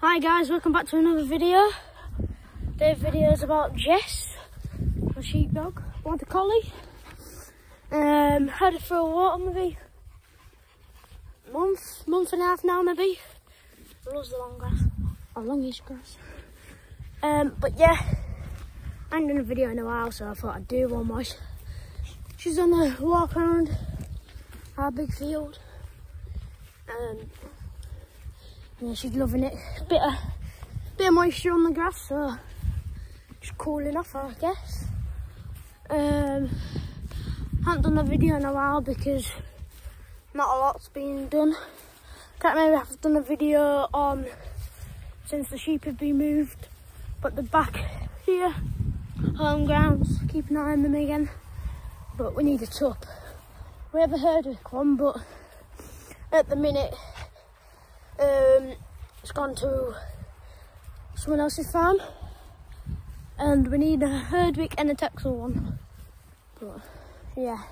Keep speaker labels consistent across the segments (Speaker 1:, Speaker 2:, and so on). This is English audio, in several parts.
Speaker 1: Hi guys, welcome back to another video. Today's video is about Jess, my sheepdog, border collie. Um, had her for a walk maybe month, month and a half now maybe. Loves the long grass, or longish grass. Um, but yeah, I ain't done a video in a while, so I thought I'd do one more. She's on a walk around our big field. Um, yeah, she's loving it. Bit of, bit of moisture on the grass, so cooling off, I guess. Um, haven't done a video in a while because not a lot's been done. Can't remember if I've done a video on since the sheep have been moved, but the back here, home grounds, keep an eye on them again. But we need a tup. We have a Herdwick one, but at the minute gone to someone else's farm and we need a Herdwick and a Texel one. But yeah,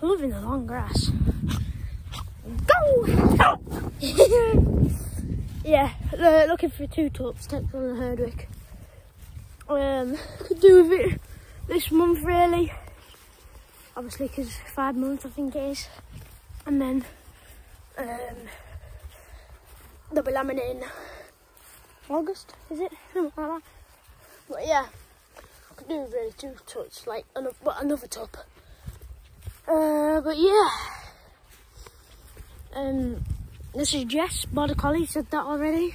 Speaker 1: we're loving the long grass. Go! yeah, looking for two tups, Texel and Herdwick. Um, could do with it this month really. Obviously because five months I think it is. And then um, they'll in August, is it? But yeah, I could do really two tups, like another, another tup. Uh, but yeah, um, this is Jess, Border Collie, said that already.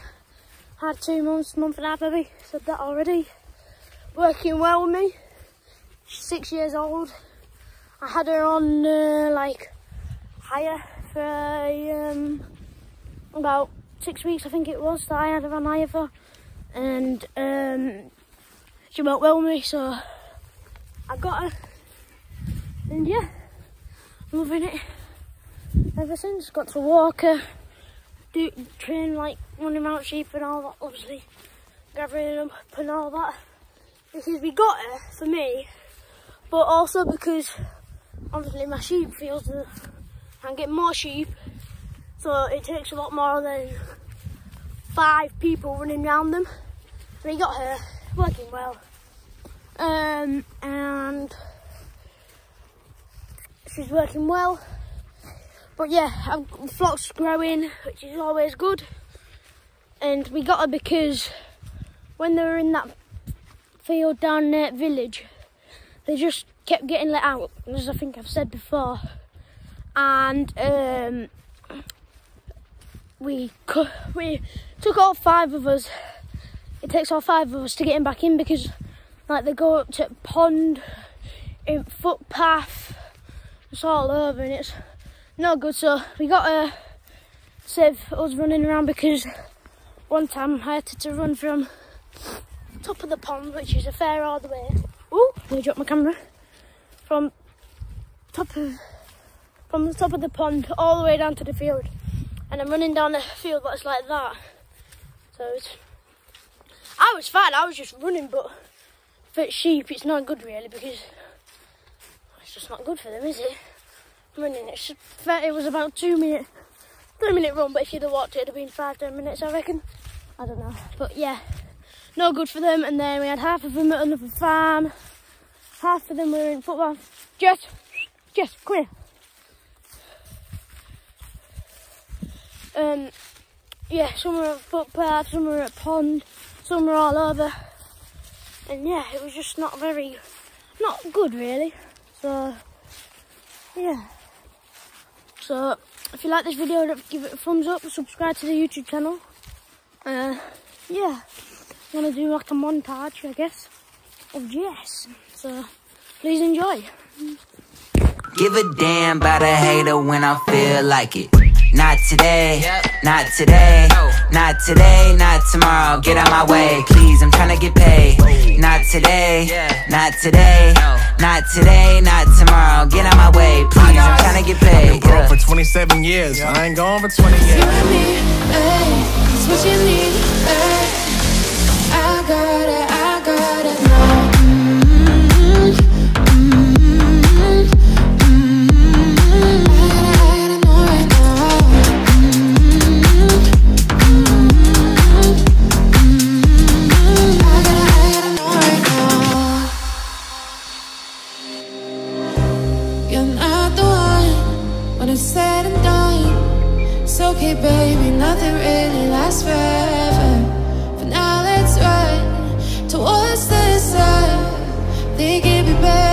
Speaker 1: Had two months, month and a half maybe, said that already. Working well with me. She's six years old. I had her on uh, like hire for um, about six weeks, I think it was, that I had on hire for. And um, she went well with me, so I got her. And yeah, loving it ever since. Got to walk her, do train like running out sheep and all that, obviously gathering them up and all that. Because we got her for me, but also because obviously my sheep feels that and get more sheep. So it takes a lot more than five people running around them. We got her working well. Um, and she's working well. But yeah, the flock's growing, which is always good. And we got her because when they were in that field down there village, they just kept getting let out, as I think I've said before and um, we we took all five of us. It takes all five of us to get him back in because, like, they go up to pond, in footpath, it's all over and it's no good. So we got to save us running around because one time I had to run from top of the pond, which is a fair all the way. Oh, I dropped my camera from top of from the top of the pond all the way down to the field. And I'm running down the field, it's like that. So it's, I was fine, I was just running, but for sheep, it's not good really because it's just not good for them, is it? Running, it's it was about two minute, three minute run, but if you'd have walked it, it'd have been five, ten minutes, I reckon. I don't know, but yeah, no good for them. And then we had half of them at another farm, half of them were in football. Jess, Jess, come here. Um, yeah, some were at footpath, some were at pond, some were all over. And yeah, it was just not very, not good really. So, yeah. So, if you like this video, give it a thumbs up, subscribe to the YouTube channel. Uh, yeah, I'm gonna do like a montage, I guess, of Jess. So, please enjoy.
Speaker 2: Give a damn about a hater when I feel like it. Not today, not today, not today, not tomorrow. Get out my way, please. I'm trying to get paid. Not today, not today, not today, not tomorrow. Get out my way, please. I'm trying to get paid.
Speaker 3: I've been broke for 27 years. I ain't gone for 20 years.
Speaker 4: You and me, ay, what you need, ay. I got it, I got it. when it's said and done. It's okay, baby, nothing really lasts forever. For now, let's run towards the sun. Think it'd be better.